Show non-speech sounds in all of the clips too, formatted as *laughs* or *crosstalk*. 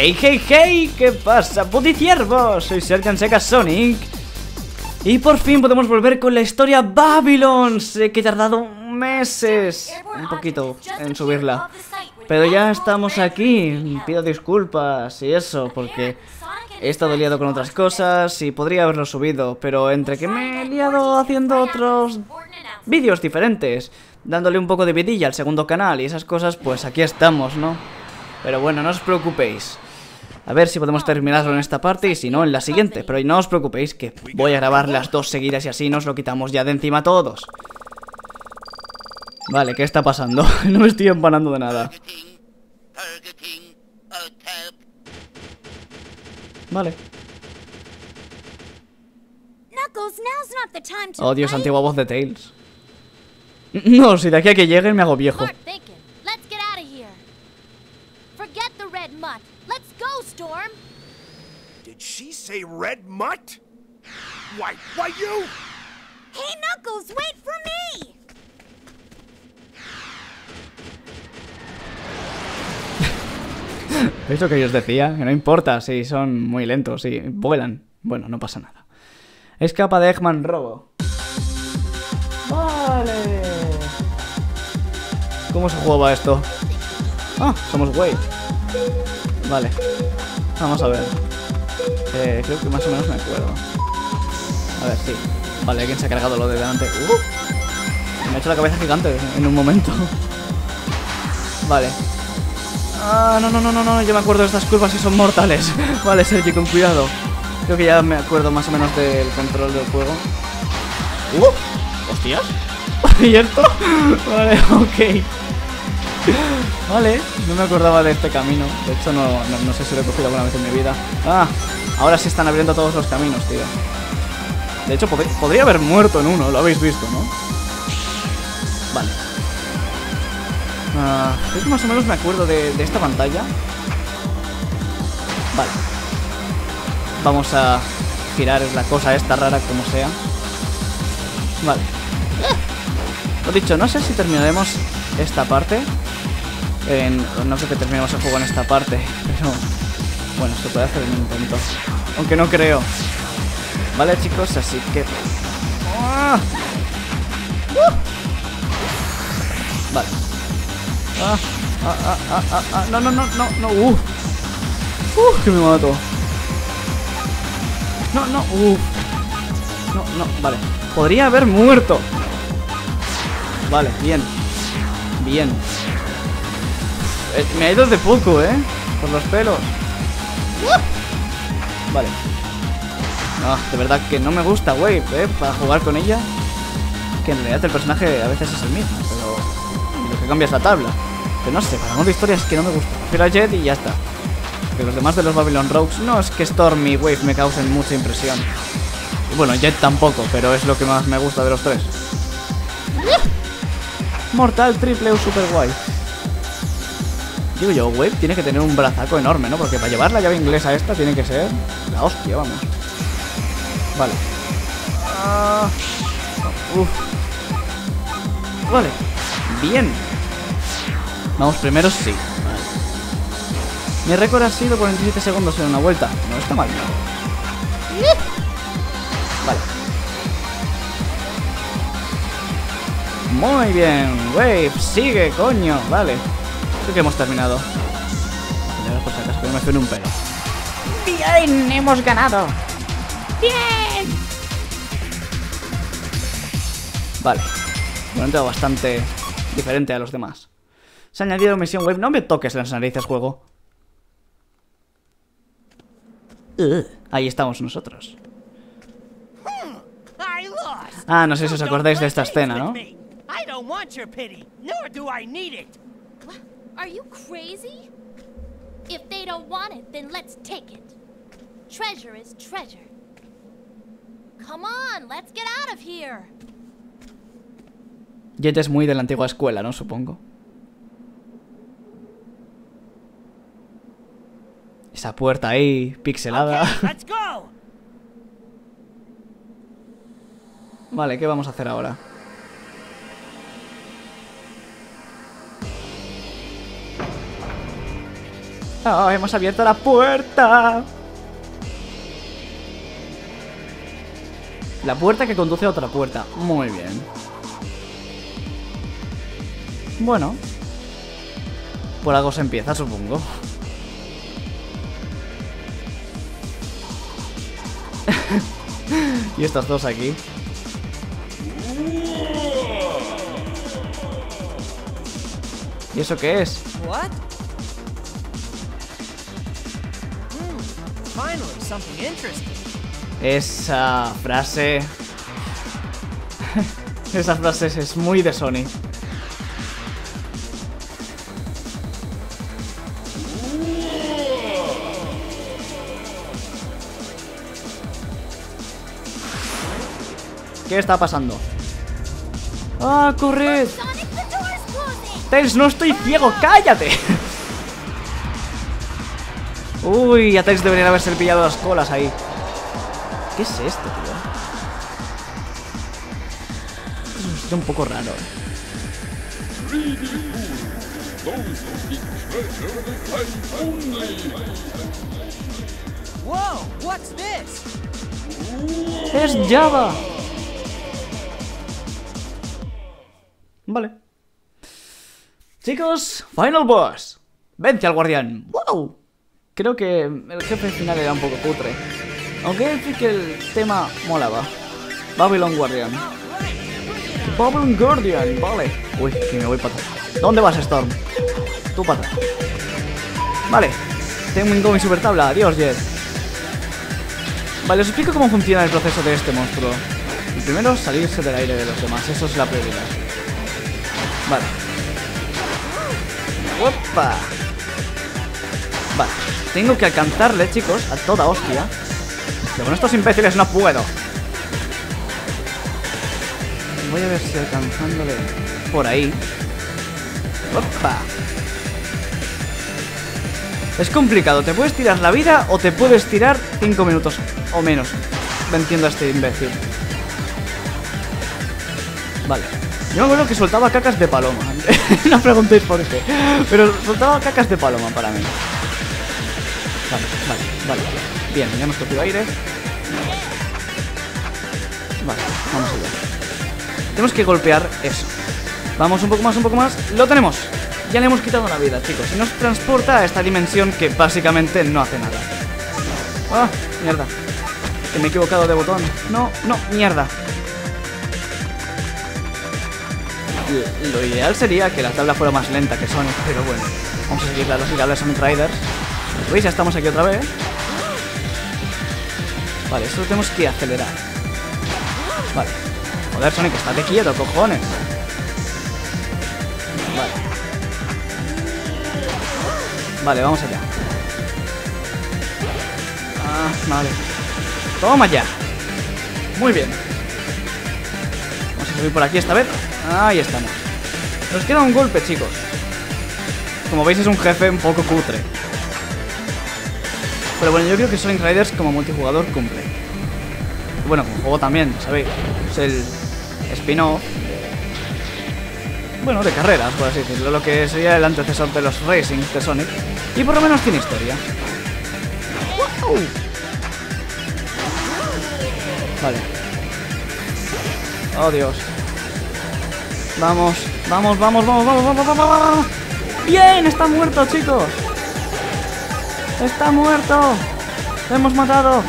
Hey, hey, hey, ¿qué pasa, puticiervos? Soy Serkan Sega Sonic. Y por fin podemos volver con la historia Babylon. Sé que he tardado meses, un poquito, en subirla. Pero ya estamos aquí, pido disculpas y eso, porque he estado liado con otras cosas y podría haberlo subido Pero entre que me he liado haciendo otros vídeos diferentes Dándole un poco de vidilla al segundo canal y esas cosas, pues aquí estamos, ¿no? Pero bueno, no os preocupéis a ver si podemos terminarlo en esta parte y si no, en la siguiente. Pero no os preocupéis que voy a grabar las dos seguidas y así nos lo quitamos ya de encima todos. Vale, ¿qué está pasando? *laughs* no me estoy empanando de nada. Vale. Oh, Dios, antigua voz de Tails. *laughs* No, si de aquí a que lleguen me hago viejo. Storm? Did she say red mutt? Why, why you? Hey, Knuckles, wait for me! *laughs* ¿Veis lo que yo os decía? Que no importa si son muy lentos y vuelan. Bueno, no pasa nada. Escapa de Eggman Robo. Vale. ¿Cómo se jugaba esto? Ah, somos Wade. Vale. Vamos a ver. Eh, creo que más o menos me acuerdo. A ver, sí. Vale, alguien se ha cargado lo de delante. Uh, me ha hecho la cabeza gigante en un momento. *laughs* vale. Ah, no, no, no, no, no. Yo me acuerdo de estas curvas y son mortales. *laughs* vale, Sergi, con cuidado. Creo que ya me acuerdo más o menos del control del juego. ¡Uh! ¡Hostias! *laughs* ¿Cierto? vale, ok. *laughs* Vale, no me acordaba de este camino. De hecho, no, no, sé si lo he cogido alguna vez en mi vida. Ah, ahora sí están abriendo todos los caminos, tío. De hecho, podría haber muerto en uno, lo habéis visto, ¿no? Vale. Ah, creo que más o menos me acuerdo de esta pantalla. Vale. Vamos a girar la cosa esta rara como sea. Vale. Lo dicho, no sé si terminaremos esta parte no sé que terminemos el juego en esta parte, pero bueno, se puede hacer un intento. Aunque no creo. Vale, chicos, así que... ¡Ah! Vale. Ah, ah, ah, ah, ah, ah, no, no, no, no, no, uh. Uh, que me mato. No, no, uh. No, no, vale. Podría haber muerto. Vale, bien. Bien. Eh, me ha ido de poco, ¿eh? Por los pelos. Vale. De verdad que no me gusta Wave, ¿eh? Para jugar con ella. Que en realidad el personaje a veces es el mismo, pero lo que cambia es la tabla. Pero no sé, para modo historia es que no me gusta. Prefiero a Jet y ya está. Que los demás de los Babylon Rogues no es que Storm y Wave me causen mucha impresión. Y bueno, Jet tampoco, pero es lo que más me gusta de los tres. Mortal, triple o super guay. Digo yo, Wave tiene que tener un brazaco enorme, ¿no? Porque para llevar la llave inglesa esta tiene que ser la hostia, vamos. Vale. Ah, vale. Bien. Vamos primero, sí. Mi récord ha sido 47 segundos en una vuelta. No está mal. Vale. Muy bien, Wave, sigue, coño. Vale que hemos terminado. por si acaso, que me suene un pelo. ¡Bien! ¡Hemos ganado! ¡Bien! Vale. Un momento bastante diferente a los demás. Se ha añadido misión web. No me toques las narices, juego. ahí estamos nosotros. Ah, no sé si os acordáis de esta escena, ¿no? Are you crazy? If they don't want it, then let's take it. Treasure is treasure. Come on, let's get out of here. Jet es muy de la antigua escuela, ¿no? Supongo. Esa puerta ahí, pixelada. *laughs* vale, ¿qué vamos a hacer ahora? *laughs* Hemos abierto la puerta. La puerta que conduce a otra puerta. Muy bien. Bueno. Por algo se empieza, supongo. *laughs* y estas dos aquí. ¿Y eso qué es? What? Esa frase... *laughs* Esa frase es muy de Sony. ¿Qué está pasando? ¡Ah, corred! Tails, no estoy ciego, cállate. Uy, a Tails deberían haberse pillado las colas ahí. ¿Qué es esto, tío? Es un poco raro. ¿eh? What's this? ¡Es Java! Vale. Chicos, Final Boss. Vence al guardián. ¡Wow! Creo que el jefe final era un poco cutre. Aunque decir que el tema molaba. Babylon Guardian. Babylon Guardian, vale. Uy, que me voy para atrás. ¿Dónde vas, Storm? Tú para atrás. Vale. Tengo mi super tabla. Adiós, Jet. Vale, os explico cómo funciona el proceso de este monstruo. El primero, salirse del aire de los demás. Eso es la prioridad. Vale. ¡Opa! Tengo que alcanzarle, chicos, a toda hostia. Pero con estos imbéciles no puedo. Voy a ver si alcanzándole por ahí. ¡Opa! Es complicado, te puedes tirar la vida o te puedes tirar 5 minutos o menos venciendo a este imbécil. Vale. Yo me acuerdo que soltaba cacas de paloma. *laughs* no preguntéis por qué. Pero soltaba cacas de paloma para mí. Vale, vale, vale. Bien, ya hemos cogido aire. Vale, vamos allá. Tenemos que golpear eso. Vamos un poco más, un poco más. ¡Lo tenemos! Ya le hemos quitado la vida, chicos. Y nos transporta a esta dimensión que básicamente no hace nada. ¡Ah! Mierda. Me he equivocado de botón. No, no, mierda. Lo ideal sería que la tabla fuera más lenta que Sonic, pero bueno. Vamos a seguir la lógica de Sonic Riders. ¿Veis? Ya estamos aquí otra vez. Vale, esto lo tenemos que acelerar. Vale. Joder, Sonic, estate quieto, cojones. Vale. Vale, vamos allá. Ah, vale. Toma ya. Muy bien. Vamos a subir por aquí esta vez. Ahí estamos. Nos queda un golpe, chicos. Como veis es un jefe un poco cutre. Pero bueno, yo creo que Sonic Riders como multijugador cumple. Bueno, como juego también, ¿sabéis? Es el spin-off. Bueno, de carreras, por así decirlo, lo que sería el antecesor de los racings de Sonic. Y por lo menos tiene historia. ¡Wow! Vale. Oh, Dios. Vamos, vamos, vamos, vamos, vamos, vamos, vamos, vamos. Bien, está muerto, chicos. Está muerto. Lo hemos matado.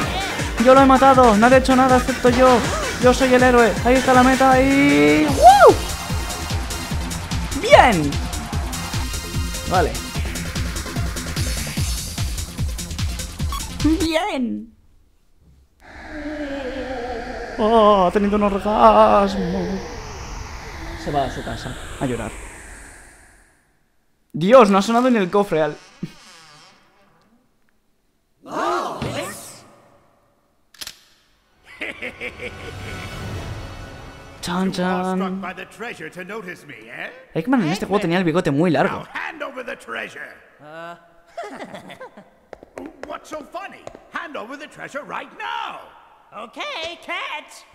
Yo lo he matado. Nadie ha hecho nada excepto yo. Yo soy el héroe. Ahí está la meta y... ¡Woo! Bien. Vale. Bien. Oh, ha tenido un orgasmo. Se va a su casa a llorar. Dios, no ha sonado en el cofre al... Chan, chan. eh? Eggman en este juego tenía el bigote muy largo. Now hand over the treasure. Uh, *laughs* What's so funny? Hand over the treasure right now. okay, catch.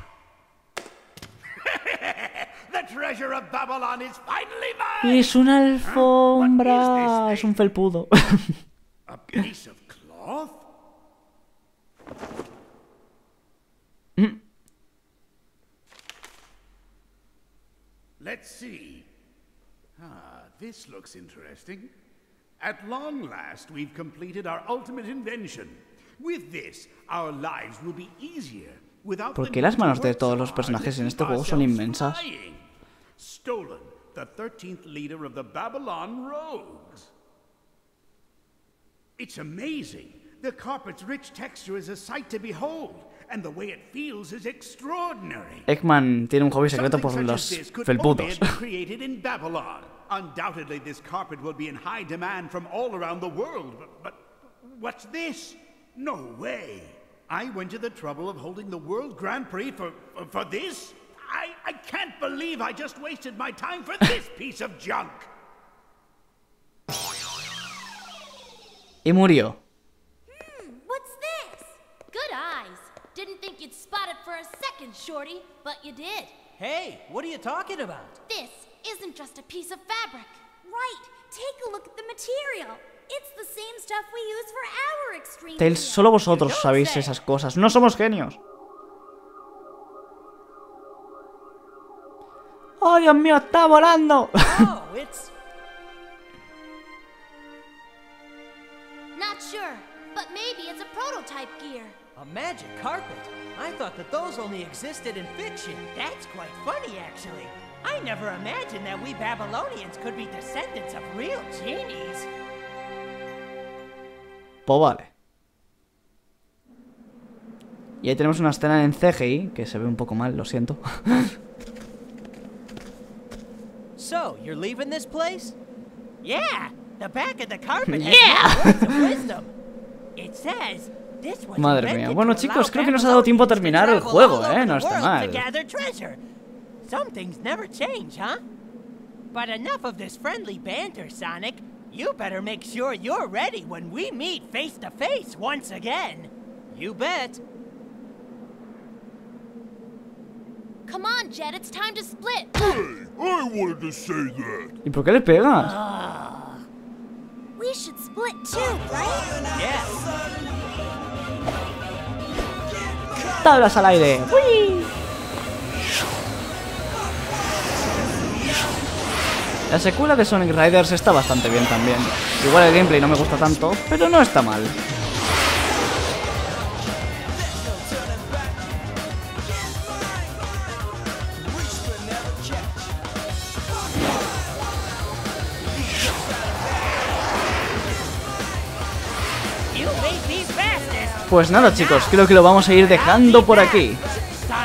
*laughs* The treasure of Babylon is finally mine. Es una alfombra. Es un felpudo. *laughs* A piece of cloth? Let's see. Ah, this looks interesting. At long last, we've completed our ultimate invention. With this, our lives will be easier without ¿Por qué las manos de todos los personajes en este juego son inmensas? Stolen, the 13th leader of the Babylon Rogues. It's amazing. The carpet's rich texture is a sight to behold, and the way it feels is extraordinary. Eggman tiene un hobby secreto por los felpudos. created in Babylon. Undoubtedly, this carpet will be in high demand from all around the world. But, but what's this? No way. I went to the trouble of holding the World Grand Prix for, for, for this? I, I can't believe I just wasted my time for *laughs* this piece of junk. Y murió. Hmm, what's this? Good eyes. Didn't think you'd spot it for a second, Shorty, but you did. Hey, what are you talking about? This isn't just a piece of fabric. Right. Take a look at the material. It's the same stuff we use for our extreme. Tails, solo vosotros sabéis esas cosas. No somos genios. ¡Oh, Dios mío! ¡Está volando! *laughs* Oh, it's. A magic carpet? I thought that those only existed in fiction. That's quite funny, actually. I never imagined that we Babylonians could be descendants of real genies. Pues vale. Y ahí tenemos una escena en CGI, que se ve un poco mal, lo siento. *laughs* So, you're leaving this place? Yeah, the back of the carpet has Yeah. more words of wisdom. It says this was Madre mía. Bueno, chicos, creo que nos ha dado tiempo a terminar el juego, ¿eh? No está mal. To gather treasure. Some things never change, huh? But enough of this friendly banter, Sonic. You better make sure you're ready when we meet face to face once again. You bet. Come on, Jet, it's time to split. Hey, I wanted to say that. ¿Y por qué le pegas? We should split too, right? Yeah. ¡Tablas al aire! ¡Uy! La secuela de Sonic Riders está bastante bien también. Igual el gameplay no me gusta tanto, pero no está mal. Pues nada chicos, creo que lo vamos a ir dejando por aquí.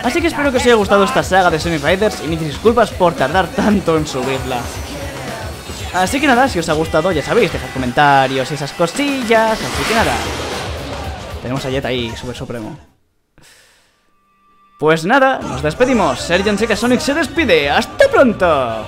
Así que espero que os haya gustado esta saga de Sonic Riders y mis disculpas por tardar tanto en subirla. Así que nada, si os ha gustado, ya sabéis, dejad comentarios y esas cosillas. Así que nada. Tenemos a Jet ahí, Super Supremo. Pues nada, nos despedimos. Sergeant Sega Sonic se despide. ¡Hasta pronto!